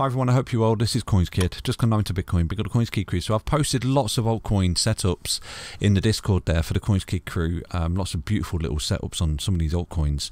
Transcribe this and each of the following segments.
Hi everyone, I hope you're well. This is Coins Kid. Just down to Bitcoin, Big the Coins Kid crew. So I've posted lots of altcoin setups in the Discord there for the Coins Kid crew. Um, lots of beautiful little setups on some of these altcoins,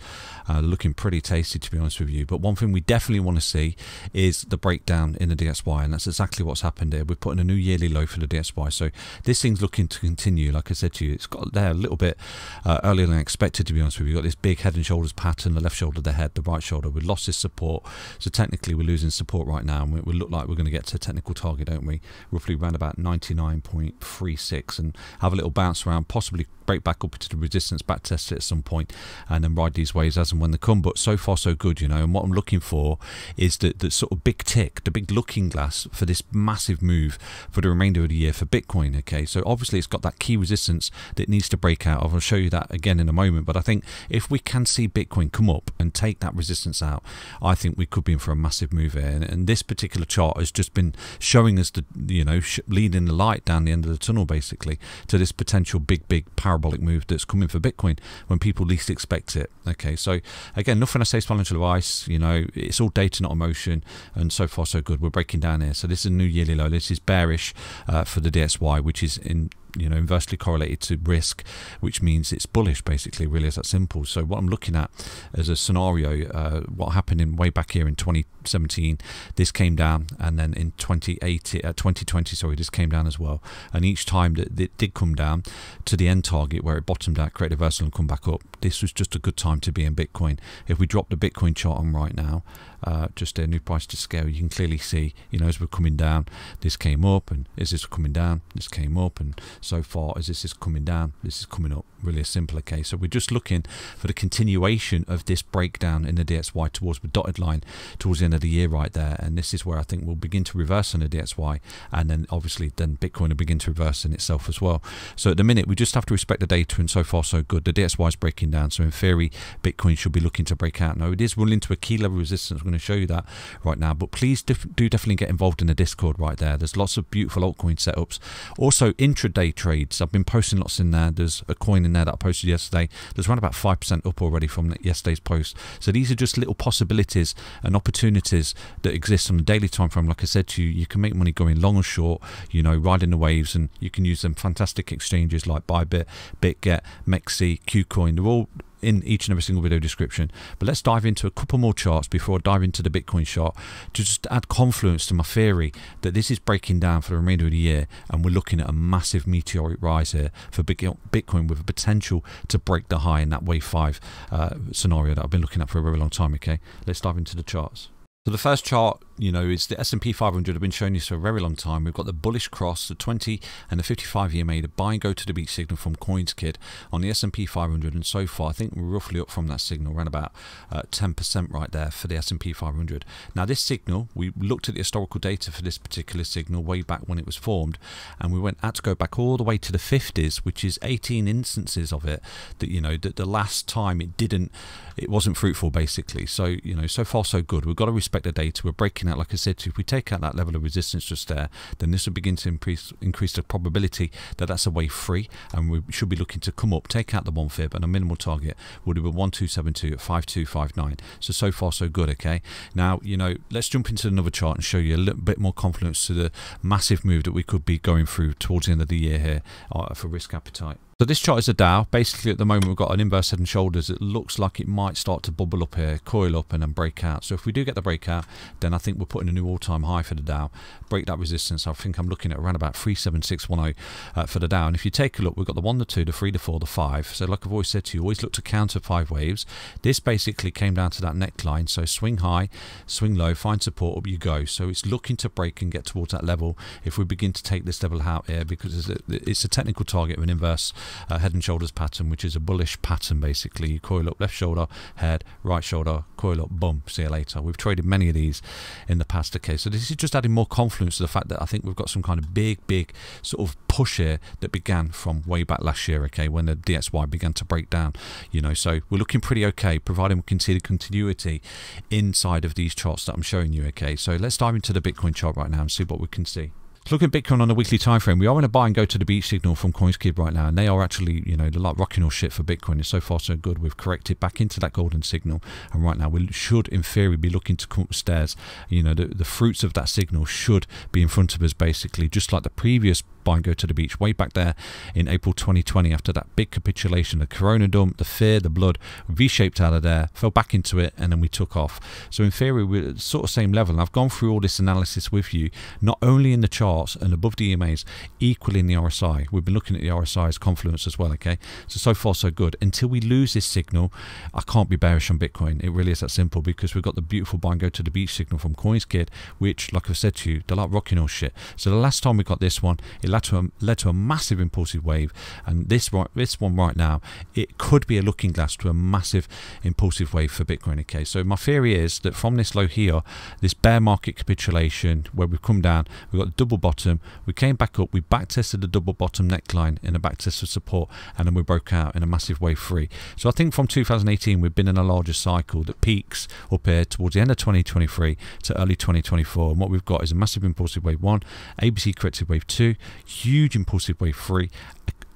uh, looking pretty tasty to be honest with you. But one thing we definitely want to see is the breakdown in the DXY, and that's exactly what's happened here. We're putting a new yearly low for the DXY, so this thing's looking to continue. Like I said to you, it's got there a little bit uh, earlier than expected to be honest with you. We've got this big head and shoulders pattern, the left shoulder, the head, the right shoulder. We lost this support, so technically we're losing support right right now, and we, look like we're going to get to a technical target, don't we? Roughly around about 99.36, and have a little bounce around, possibly break back up into the resistance, back test it at some point, and then ride these waves as and when they come. But so far, so good, you know. And what I'm looking for is the, the sort of big tick, the big looking glass for this massive move for the remainder of the year for Bitcoin. Okay, so obviously it's got that key resistance that needs to break out. I'll show you that again in a moment. But I think if we can see Bitcoin come up and take that resistance out, I think we could be in for a massive move here. And, and this particular chart has just been showing us the, you know, leading the light down the end of the tunnel basically to this potential big, big parabolic move that's coming for Bitcoin when people least expect it. Okay, so again, nothing I say is financial advice. You know, it's all data, not emotion, and so far so good. We're breaking down here. So this is a new yearly low. This is bearish uh, for the DXY, which is in you know inversely correlated to risk, which means it's bullish. Basically, really, is that simple. So what I'm looking at as a scenario, uh, what happened in way back here in 2017, this came down, and then in 2018, uh, 2020, sorry, this came down as well. And each time that it did come down to the end target where it bottomed out, create a reversal and come back up, this was just a good time to be in Bitcoin. If we drop the Bitcoin chart on right now, uh, just a new price to scale, you can clearly see, you know, as we're coming down, this came up, and as this coming down, this came up, and so far as this is coming down, this is coming up. Really a simpler case. So we're just looking for the continuation of this breakdown in the DXY towards the dotted line towards the end of the year right there. And this is where I think we'll begin to reverse on the DXY, and then obviously then Bitcoin will begin to reverse in itself as well. So at the minute, we just have to respect the data, and so far so good. The DXY is breaking down, so in theory, Bitcoin should be looking to break out. Now it is running into a key level resistance. I'm going to show you that right now, but please do definitely get involved in the Discord right there. There's lots of beautiful altcoin setups. Also intraday trades. I've been posting lots in there. There's a coin in there that I posted yesterday. There's around about 5% up already from yesterday's post. So these are just little possibilities and opportunities that exist on a daily time frame. Like I said to you, you can make money going long or short, you know, riding the waves, and you can use them fantastic exchanges like Bybit, BitGet, MEXC, KuCoin. They're all in each and every single video description. But let's dive into a couple more charts before I dive into the Bitcoin chart to just add confluence to my theory that this is breaking down for the remainder of the year and we're looking at a massive meteoric rise here for Bitcoin with a potential to break the high in that wave 5 uh, scenario that I've been looking at for a very long time. Okay, let's dive into the charts. So the first chart, you know, is the S&P 500. I've been showing this for a very long time. We've got the bullish cross, the 20 and the 55 year made a buy and go to the beach signal from CoinsKid on the S&P 500, and so far I think we're roughly up from that signal, around about 10% uh, right there for the S&P 500. Now this signal, we looked at the historical data for this particular signal way back when it was formed, and we went had to go back all the way to the 50s, which is 18 instances of it that you know that the last time it didn't, it wasn't fruitful basically. So you know, so far so good. We've got to respect the data. We're breaking like I said, if we take out that level of resistance just there, then this will begin to increase increase the probability that that's a wave three, and we should be looking to come up, take out the one fib, and a minimal target would be 1272 at 5259. So so far so good. Okay, now you know let's jump into another chart and show you a little bit more confidence to the massive move that we could be going through towards the end of the year here uh, for risk appetite. So this chart is a Dow. Basically at the moment we've got an inverse head and shoulders. It looks like it might start to bubble up here, coil up and then break out. So if we do get the breakout, then I think we're putting a new all-time high for the Dow. Break that resistance. I think I'm looking at around about 37610 uh, for the Dow. And if you take a look, we've got the 1, the 2, the 3, the 4, the 5. So like I've always said to you, always look to counter five waves. This basically came down to that neckline. So swing high, swing low, find support, up you go. So it's looking to break and get towards that level if we begin to take this level out here because it's a technical target of an inverse uh, head and shoulders pattern, which is a bullish pattern basically. You coil up left shoulder, head, right shoulder, coil up, boom, see you later. We've traded many of these in the past. Okay, so this is just adding more confluence to the fact that I think we've got some kind of big, big sort of push here that began from way back last year, okay, when the DXY began to break down, you know. So we're looking pretty okay, providing we can see the continuity inside of these charts that I'm showing you, okay. So let's dive into the Bitcoin chart right now and see what we can see. Looking at Bitcoin on a weekly time frame, we are in a buy and go to the beach signal from CoinsKid right now, and they are actually, you know, they're like rocking all shit for Bitcoin. It's so far so good. We've corrected back into that golden signal, and right now we should, in theory, be looking to come upstairs. You know, the, the fruits of that signal should be in front of us, basically, just like the previous buy and go to the beach way back there in April 2020 after that big capitulation, the corona dump, the fear, the blood, V-shaped out of there, fell back into it, and then we took off. So in theory, we're sort of same level. And I've gone through all this analysis with you, not only in the charts and above the EMAs, equally in the RSI. We've been looking at the RSI's confluence as well, okay? So, so far so good. Until we lose this signal, I can't be bearish on Bitcoin. It really is that simple because we've got the beautiful buy and go to the beach signal from CoinsKid, which, like I've said to you, they're like rocking all shit. So the last time we got this one, it led to a, led to a massive impulsive wave, and this right, this one right now, it could be a looking glass to a massive impulsive wave for Bitcoin. Okay, so my theory is that from this low here, this bear market capitulation where we've come down, we've got double bottom, we came back up, we back tested the double bottom neckline in a back test of support, and then we broke out in a massive wave three. So I think from 2018 we've been in a larger cycle that peaks up here towards the end of 2023 to early 2024, and what we've got is a massive impulsive wave one, ABC corrective wave two, huge impulsive wave three,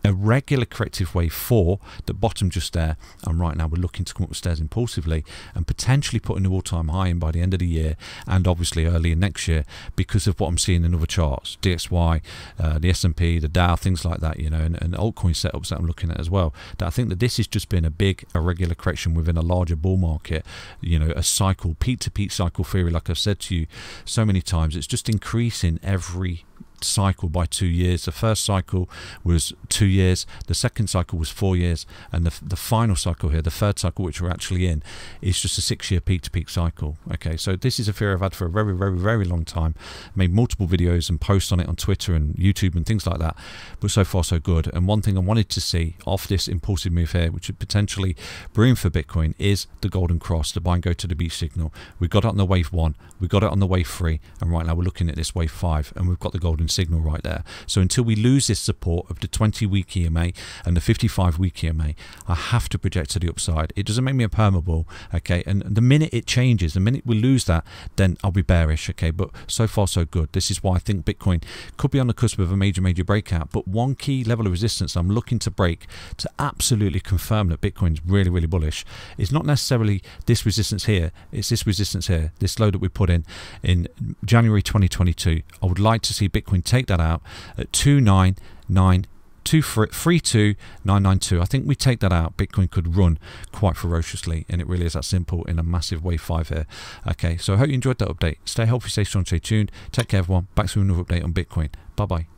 a regular corrective wave 4 the bottom just there. And right now we're looking to come up the stairs impulsively and potentially put a new all-time high in by the end of the year and obviously early in next year because of what I'm seeing in other charts DXY uh, the S&P the Dow things like that you know and, and altcoin setups that I'm looking at as well that I think that this has just been a big irregular correction within a larger bull market you know a cycle peak to peak cycle theory like I've said to you so many times. It's just increasing every cycle by two years. The first cycle was two years, the second cycle was four years, and the, the final cycle here, the third cycle, which we're actually in, is just a six year peak to peak cycle. Okay, so this is a fear I've had for a very, very, very long time. I Made multiple videos and posts on it on Twitter and YouTube and things like that, but so far so good. And one thing I wanted to see off this impulsive move here, which would potentially bring for Bitcoin, is the golden cross, the buy and go to the beach signal. We got it on the wave one, we got it on the wave three, and right now we're looking at this wave five, and we've got the golden signal right there. So until we lose this support of the 20 week EMA and the 55 week EMA, I have to project to the upside. It doesn't make me a permabull, okay? And the minute it changes, the minute we lose that, then I'll be bearish, okay? But so far, so good. This is why I think Bitcoin could be on the cusp of a major, major breakout. But one key level of resistance I'm looking to break to absolutely confirm that Bitcoin's really, really bullish is not necessarily this resistance here, it's this resistance here, this low that we put in in January 2022. I would like to see Bitcoin take that out at 299 32992. I think we take that out. Bitcoin could run quite ferociously, and it really is that simple in a massive wave five here. Okay, so I hope you enjoyed that update. Stay healthy, stay strong, stay tuned. Take care, everyone. Back to another update on Bitcoin. Bye bye.